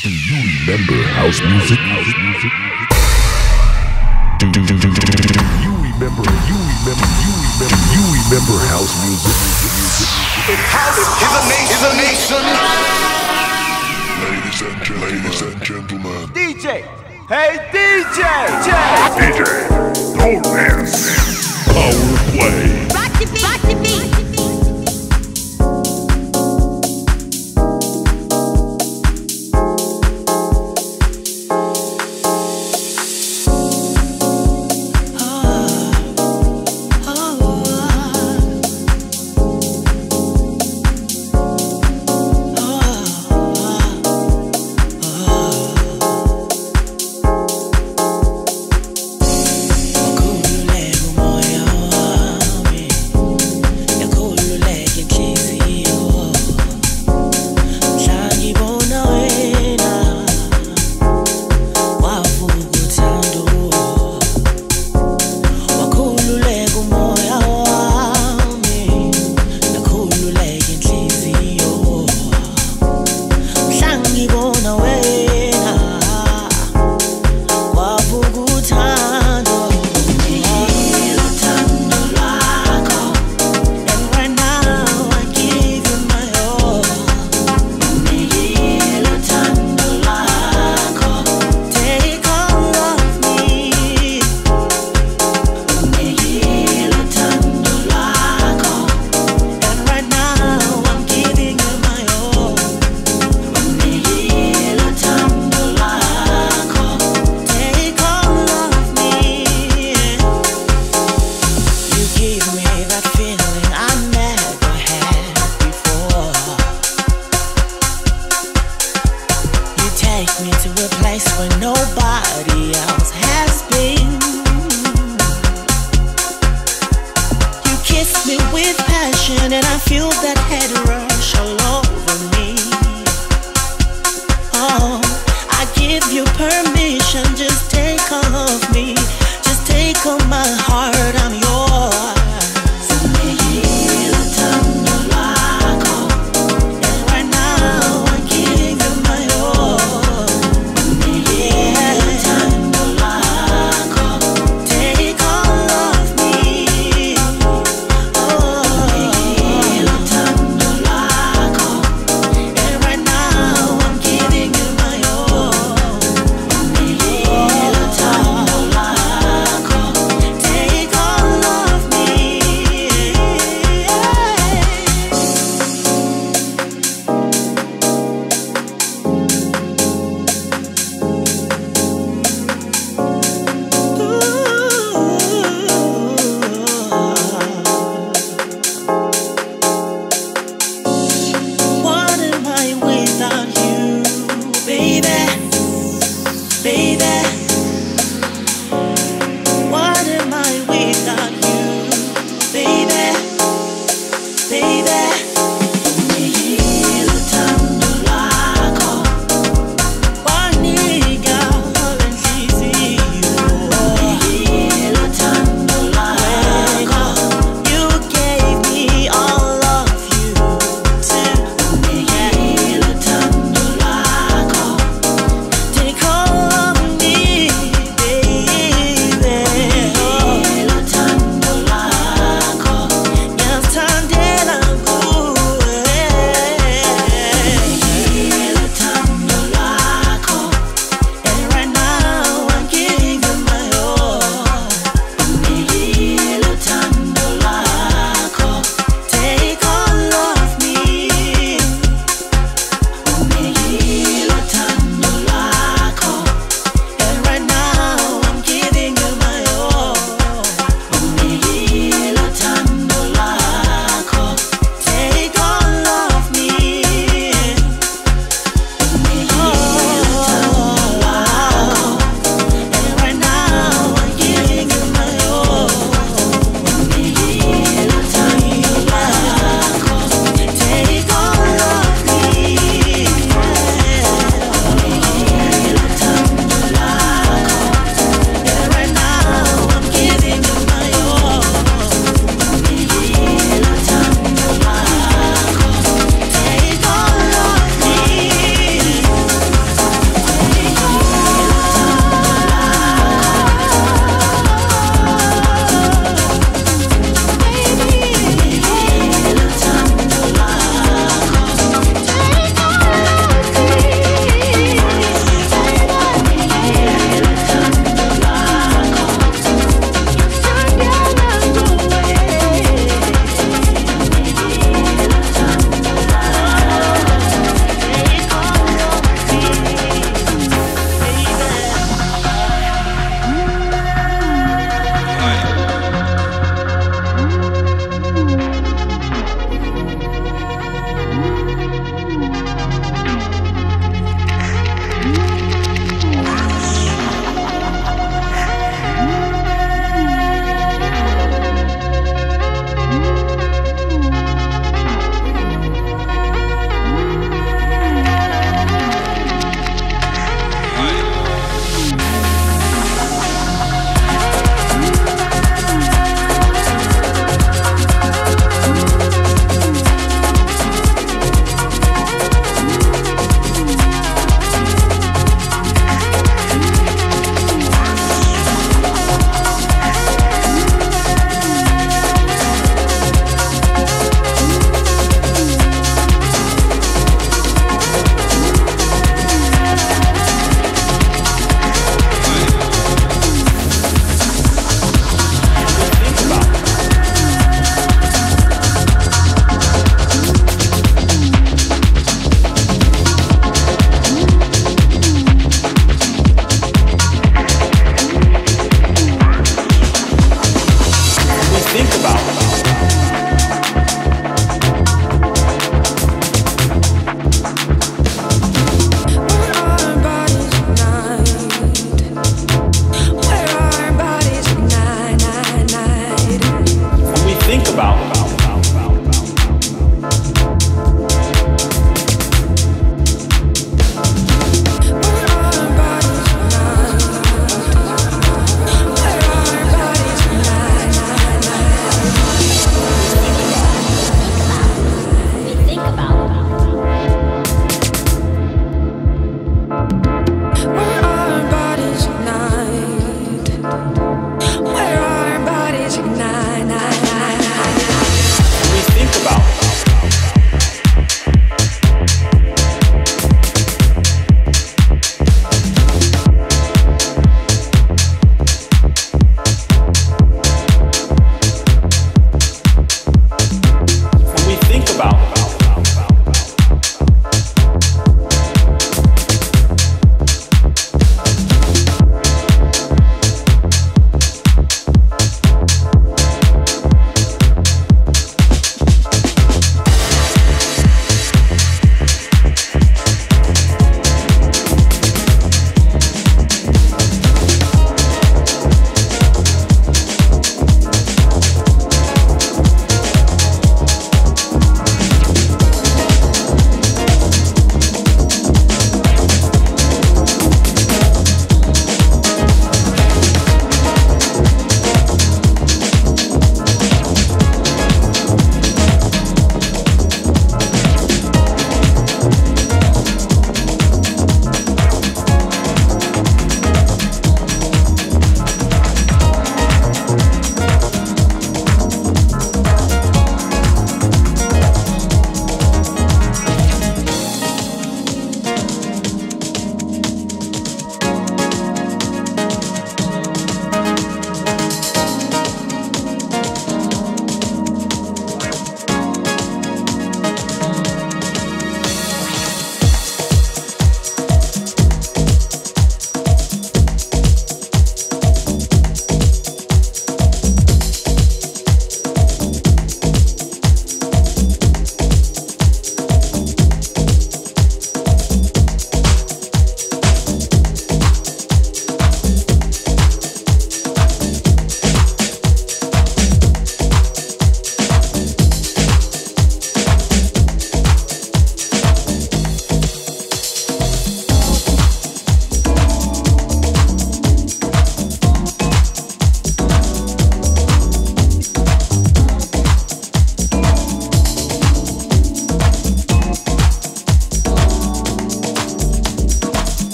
Do you remember house music? House music? Do, do, do, do, do, do, do you remember? You remember? You remember? Do you remember house music? It has is a nation. Ladies and gentlemen. Ladies and gentlemen. DJ. Hey DJ. DJ. DJ. Hold man. Power play. Rock to beat. Rock the beat.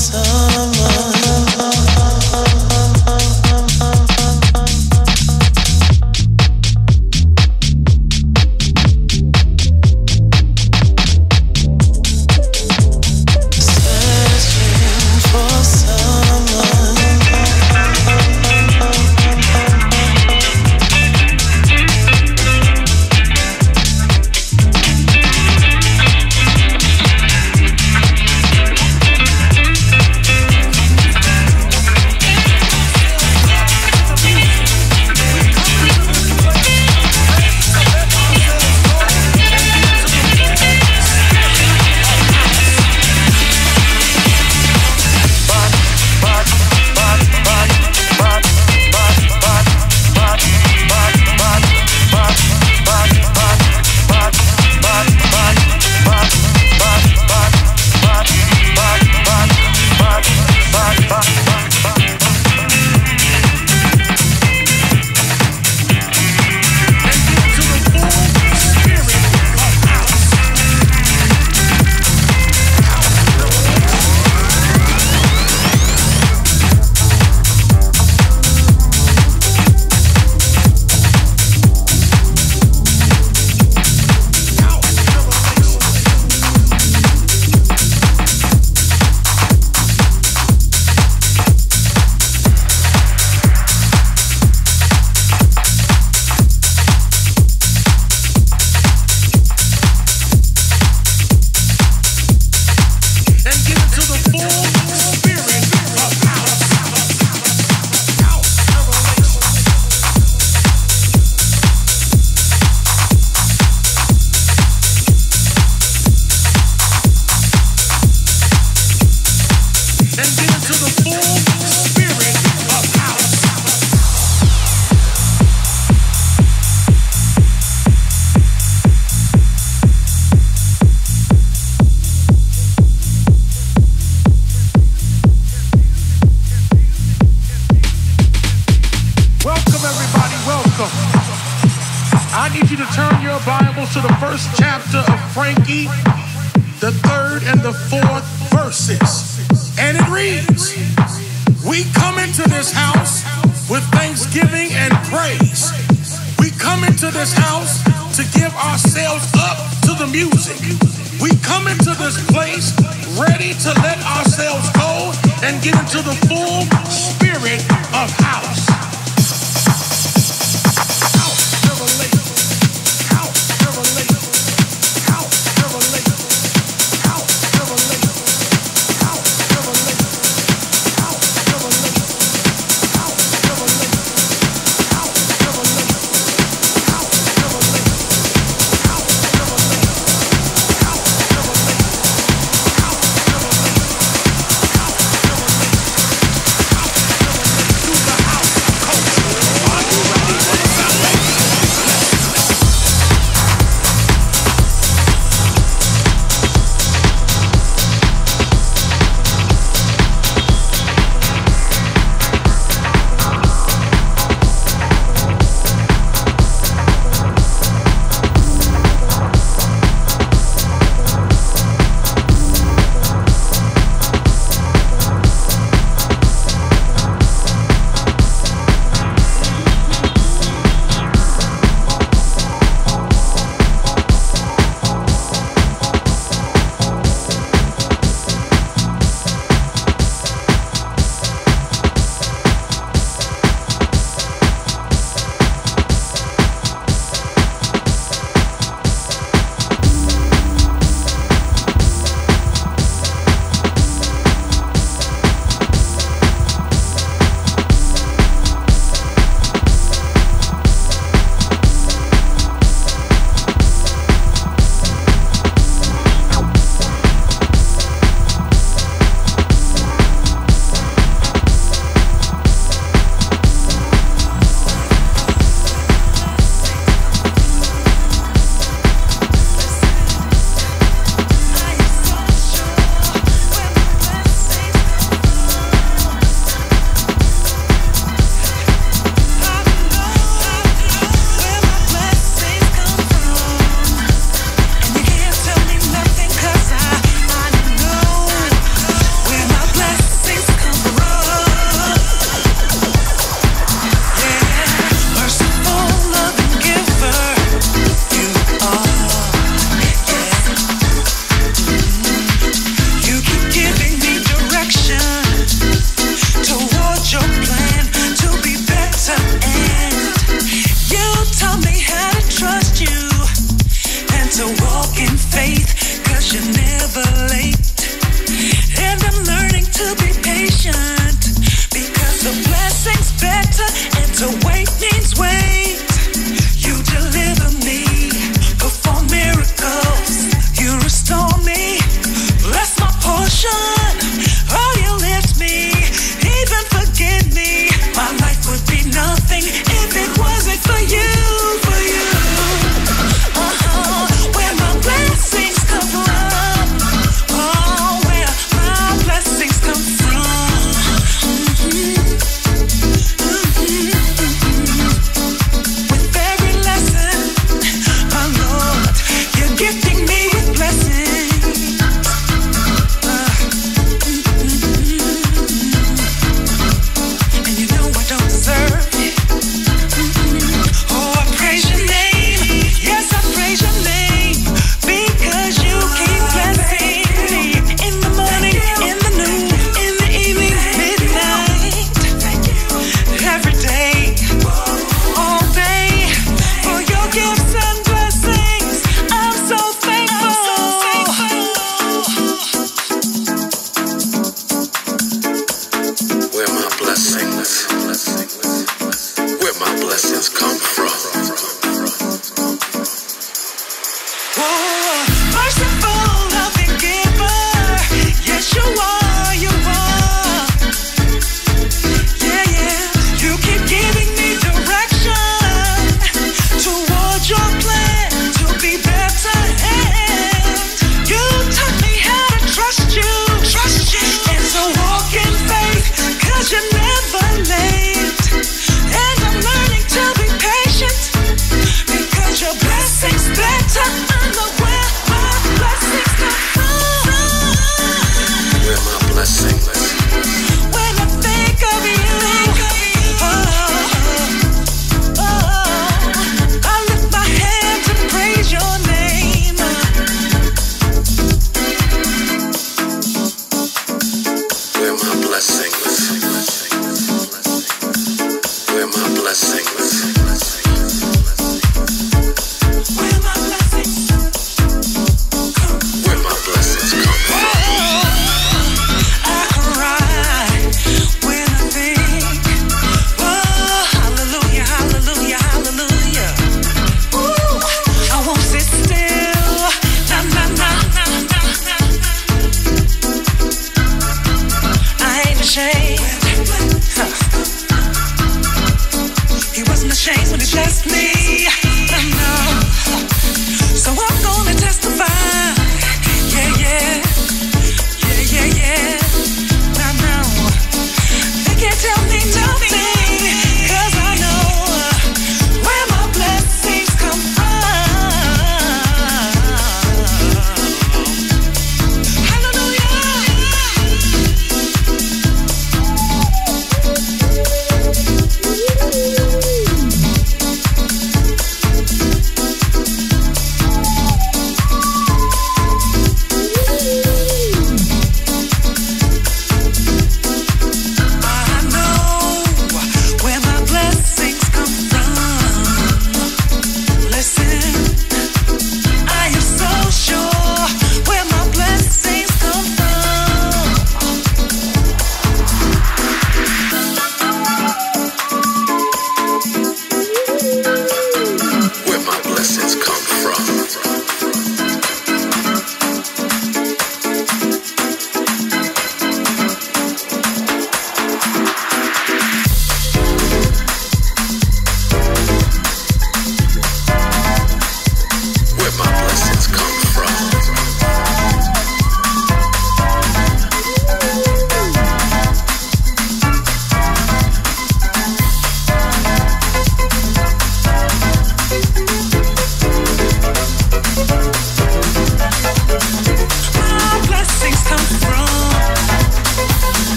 so